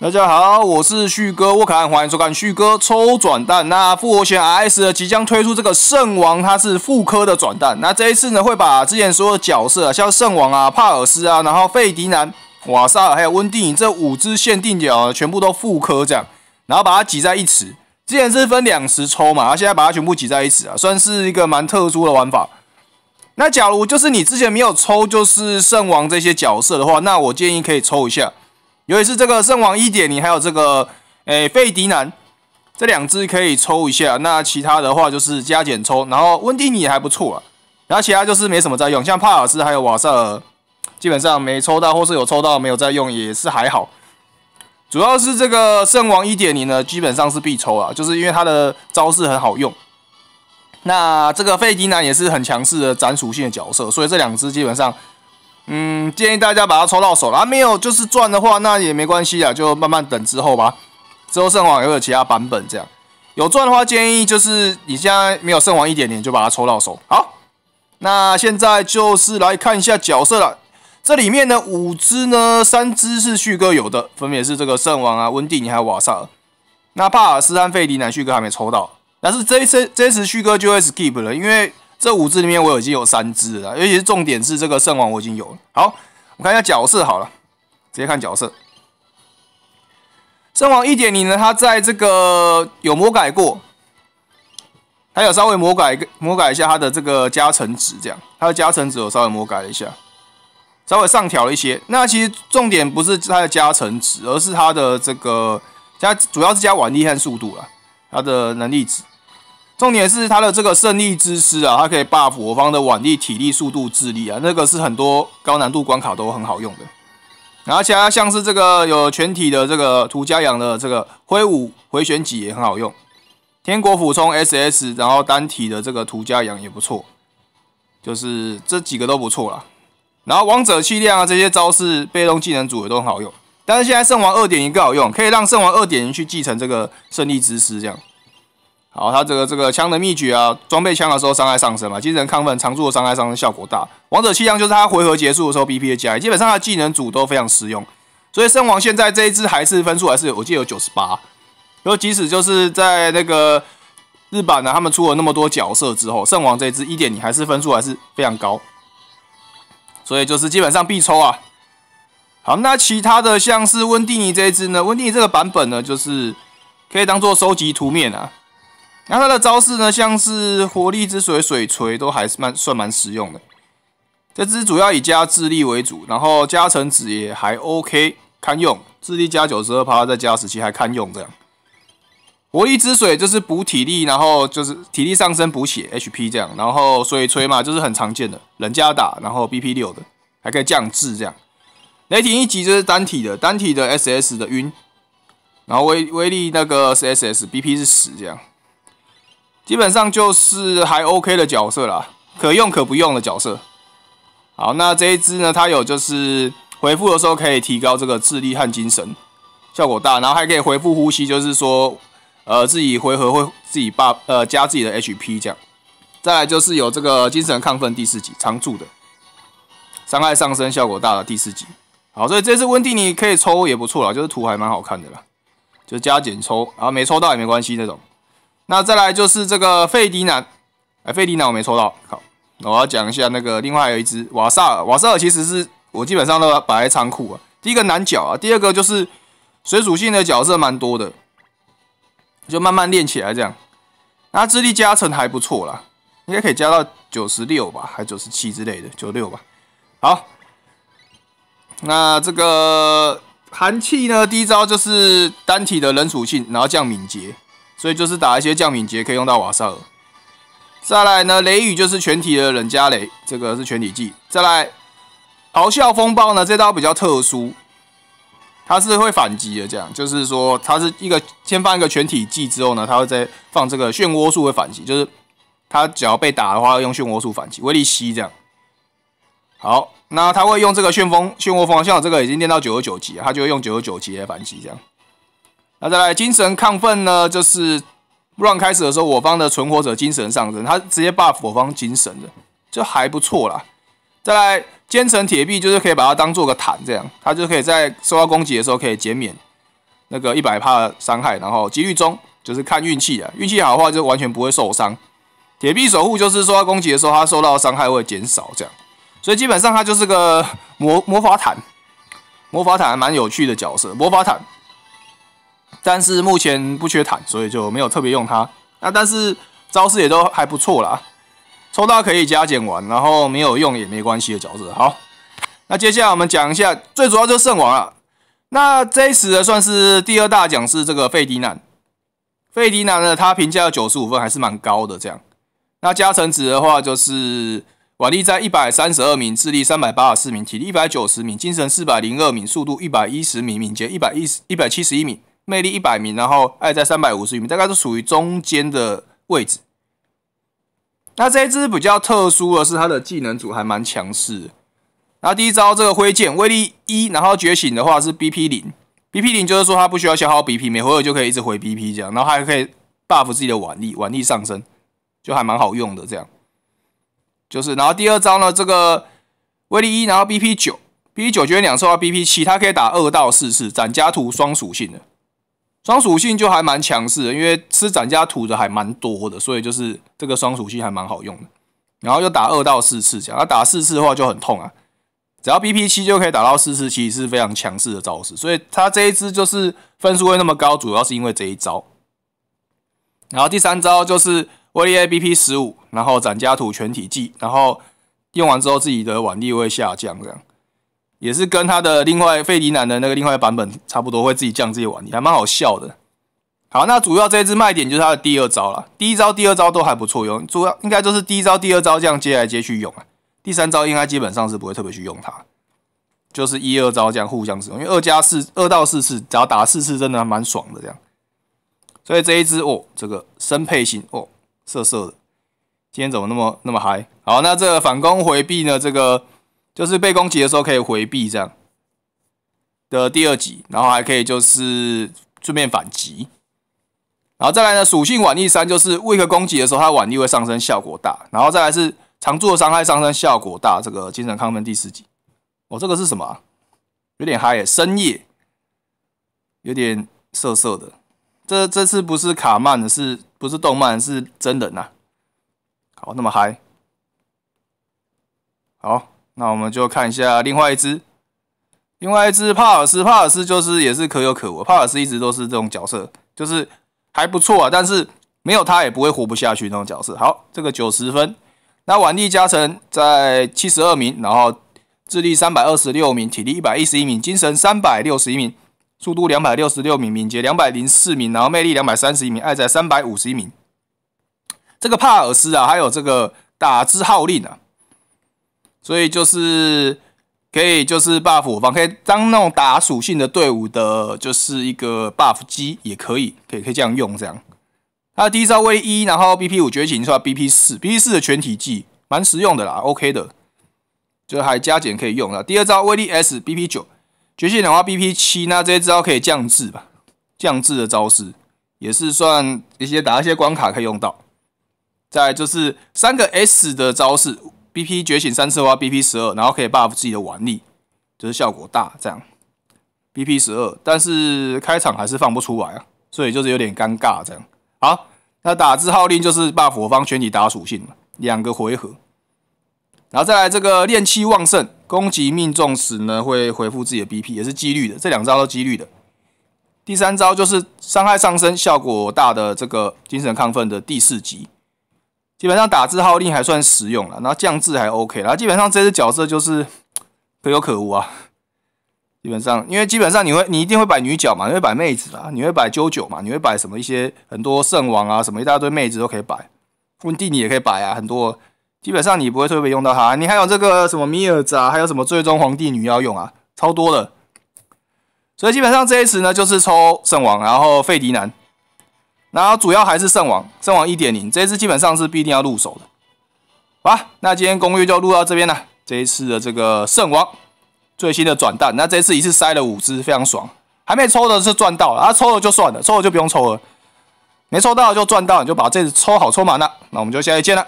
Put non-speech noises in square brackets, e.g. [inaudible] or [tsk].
大家好，我是旭哥沃坎，欢迎收看旭哥抽转蛋。那复活选 RS 即将推出这个圣王，它是复刻的转蛋。那这一次呢，会把之前所有角色，像圣王啊、帕尔斯啊，然后费迪南、瓦萨尔还有温蒂尼这五只限定角全部都复刻这样，然后把它挤在一池。之前是分两池抽嘛，然现在把它全部挤在一起啊，算是一个蛮特殊的玩法。那假如就是你之前没有抽就是圣王这些角色的话，那我建议可以抽一下。尤其是这个圣王一点零，还有这个诶费迪南这两只可以抽一下。那其他的话就是加减抽，然后温蒂尼还不错啊。然后其他就是没什么在用，像帕尔斯还有瓦塞尔，基本上没抽到或是有抽到没有在用也是还好。主要是这个圣王一点零呢，基本上是必抽啊，就是因为它的招式很好用。那这个费迪南也是很强势的斩属性的角色，所以这两只基本上。嗯，建议大家把它抽到手了，没有就是赚的话，那也没关系啊，就慢慢等之后吧。之后圣王有没有其他版本这样，有赚的话，建议就是你现在没有圣王一点点，就把它抽到手。好，那现在就是来看一下角色了。这里面呢，五只呢，三只是旭哥有的，分别是这个圣王啊、温蒂尼还有瓦萨尔。那帕尔斯和费迪南旭哥还没抽到，但是这一次这一次旭哥就会 skip 了，因为。这五只里面我已经有三只了，尤其是重点是这个圣王我已经有了。好，我们看一下角色好了，直接看角色。圣王一点零呢，它在这个有魔改过，还有稍微魔改魔改一下它的这个加成值，这样它的加成值有稍微魔改了一下，稍微上调了一些。那其实重点不是它的加成值，而是它的这个加主要是加腕力和速度了，它的能力值。重点是他的这个胜利之师啊，它可以 buff 我方的腕力、体力、速度、智力啊，那个是很多高难度关卡都很好用的。然后其他像是这个有全体的这个涂家养的这个挥舞回旋戟也很好用，天国俯冲 SS，然后单体的这个涂家养也不错，就是这几个都不错啦。然后王者气量啊这些招式被动技能组也都很好用，但是现在圣王二点零更好用，可以让圣王二点零去继承这个胜利之师这样。好，他这个这个枪的秘诀啊，装备枪的时候伤害上升嘛，精神亢奋，常驻的伤害上升效果大。王者气量就是他回合结束的时候 BP 的加，基本上他技能组都非常实用。所以圣王现在这一支还是分数还是我记得有九十八，然后即使就是在那个日版呢，他们出了那么多角色之后，圣王这一支一点零还是分数还是非常高，所以就是基本上必抽啊。好，那其他的像是温蒂尼这一支呢，温蒂尼这个版本呢，就是可以当做收集图面啊。那他的招式呢，像是活力之水、水锤，都还是蛮算蛮实用的。这只主要以加智力为主，然后加成值也还 OK，堪用。智力加九十二趴，再加十七还堪用。这样，活力之水就是补体力，然后就是体力上升补血 HP 这样。然后水锤嘛，就是很常见的，人家打，然后 BP 六的，还可以降智这样。雷霆一级就是单体的，单体的 SS 的晕，然后威威力那个是 SS，BP 是十这样。基本上就是还 OK 的角色啦，可用可不用的角色。好，那这一只呢，它有就是回复的时候可以提高这个智力和精神，效果大，然后还可以回复呼吸，就是说，呃，自己回合会自己把呃加自己的 HP 这样。再来就是有这个精神亢奋第四级常驻的，伤害上升效果大的第四级。好，所以这次温蒂尼可以抽也不错啦，就是图还蛮好看的啦，就加减抽，然后没抽到也没关系那种。那再来就是这个费迪南，哎，费迪南我没抽到，好，我要讲一下那个另外还有一只瓦萨尔，瓦萨尔其实是我基本上都摆在仓库啊。第一个难角啊，第二个就是水属性的角色蛮多的，就慢慢练起来这样。那智力加成还不错啦，应该可以加到九十六吧，还九十七之类的，九六吧。好，那这个寒气呢，第一招就是单体的冷属性，然后降敏捷。所以就是打一些降敏捷可以用到瓦萨尔，再来呢雷雨就是全体的冷加雷，这个是全体技。再来咆哮风暴呢，这刀比较特殊，它是会反击的，这样就是说它是一个先放一个全体技之后呢，它会再放这个漩涡术会反击，就是它只要被打的话用漩涡术反击，威力吸这样。好，那他会用这个旋风漩涡风，像我这个已经练到九十九级，他就会用九十九级来反击这样。那再来精神亢奋呢？就是乱开始的时候，我方的存活者精神上升，他直接 buff 我方精神的，就还不错啦。再来坚城铁壁，就是可以把它当做个坦，这样它就可以在受到攻击的时候可以减免那个一百帕伤害，然后几率中就是看运气啊，运气好的话就完全不会受伤。铁臂守护就是受到攻击的时候，他受到伤害会减少这样，所以基本上他就是个魔魔法坦，魔法坦还蛮有趣的角色，魔法坦。但是目前不缺坦，所以就没有特别用它。那但是招式也都还不错啦，抽到可以加减完，然后没有用也没关系的角色。好，那接下来我们讲一下，最主要就是圣王了。那这一次的算是第二大奖是这个费迪南，费迪南呢，他评价九十五分还是蛮高的。这样，那加成值的话就是瓦力在一百三十二名，智力三百八十四名，体力一百九十名，精神四百零二名，速度一百一十名，敏捷一百一十一百七十一名，魅力一百名，然后爱在三百五十名，大概是属于中间的位置。那这一只比较特殊的是，它的技能组还蛮强势的。然后第一招这个挥剑威力一，然后觉醒的话是 BP 零，BP 零就是说它不需要消耗 BP，每回合就可以一直回 BP 这样，然后还可以 buff 自己的腕力，腕力上升，就还蛮好用的这样。就是然后第二招呢，这个威力一，然后 BP 九，BP 九觉醒两次话 BP 七，它可以打二到四次，斩加图双属性的，双属性就还蛮强势的，因为吃斩加土的还蛮多的，所以就是这个双属性还蛮好用的。然后又打二到四次这样，它打四次的话就很痛啊。只要 BP 七就可以打到四次，其实是非常强势的招式，所以他这一支就是分数会那么高，主要是因为这一招。然后第三招就是威力 A BP 十五，然后斩加土全体技，然后用完之后自己的腕力会下降，这样也是跟他的另外费迪南的那个另外版本差不多，会自己降自己腕力，还蛮好笑的。好，那主要这一支卖点就是它的第二招了，第一招、第二招都还不错用，主要应该就是第一招、第二招这样接来接去用啊。第三招应该基本上是不会特别去用它，就是一二招这样互相使用，因为二加四二到四次，只要打四次真的蛮爽的这样。所以这一只哦，这个生配型哦，色色的，今天怎么那么那么嗨？好，那这个反攻回避呢？这个就是被攻击的时候可以回避这样的第二级，然后还可以就是顺便反击，然后再来呢，属性腕力三就是为克攻击的时候，它腕力会上升，效果大，然后再来是。常驻的伤害上升效果大，这个精神亢奋第四级，哦，这个是什么？有点嗨耶，深夜，有点涩涩的。这这次不是卡曼的，是不是动漫？是真人呐。好，那么嗨。好，那我们就看一下另外一只，另外一只帕尔斯，帕尔斯就是也是可有可无。帕尔斯一直都是这种角色，就是还不错啊，但是没有他也不会活不下去那种角色。好，这个九十分。那腕力加成在七十二名，然后智力三百二十六名，体力一百一十一名，精神三百六十一名，速度两百六十六名，敏捷两百零四名，然后魅力两百三十一名，爱在三百五十一名。这个帕尔斯啊，还有这个打字号令啊，所以就是可以就是 buff 我方，可以当那种打属性的队伍的，就是一个 buff 机也可以，可以可以这样用这样。它的第一招威一，然后 BP 五觉醒出来 BP 四，BP 四的全体技蛮实用的啦，OK 的，就还加减可以用了。第二招威力 S BP 九觉醒的话 BP 七，那这些招可以降智吧？降智的招式也是算一些打一些关卡可以用到。再就是三个 S 的招式，BP 觉醒三次的话 BP 十二，然后可以 buff 自己的腕力，就是效果大这样。BP 十二，但是开场还是放不出来啊，所以就是有点尴尬这样。好，那打字号令就是 buff 我方全体打属性，两个回合，然后再来这个炼气旺盛，攻击命中时呢会回复自己的 BP，也是几率的，这两招都几率的。第三招就是伤害上升，效果大的这个精神亢奋的第四级，基本上打字号令还算实用了，然后降智还 OK，啦基本上这只角色就是 [tsk] 可有可无啊。基本上，因为基本上你会，你一定会摆女角嘛，你会摆妹子啊，你会摆啾啾嘛，你会摆什么一些很多圣王啊，什么一大堆妹子都可以摆，温蒂你也可以摆啊，很多。基本上你不会特别用到它，你还有这个什么米尔扎，还有什么最终皇帝女要用啊，超多的。所以基本上这一次呢，就是抽圣王，然后费迪南，然后主要还是圣王，圣王一点零，这一次基本上是必定要入手的。好吧，那今天攻略就录到这边了，这一次的这个圣王。最新的转蛋，那这一次一次塞了五只，非常爽。还没抽的是赚到了，啊，抽了就算了，抽了就不用抽了。没抽到就赚到，你就把这次抽好抽满了。那我们就下期见了。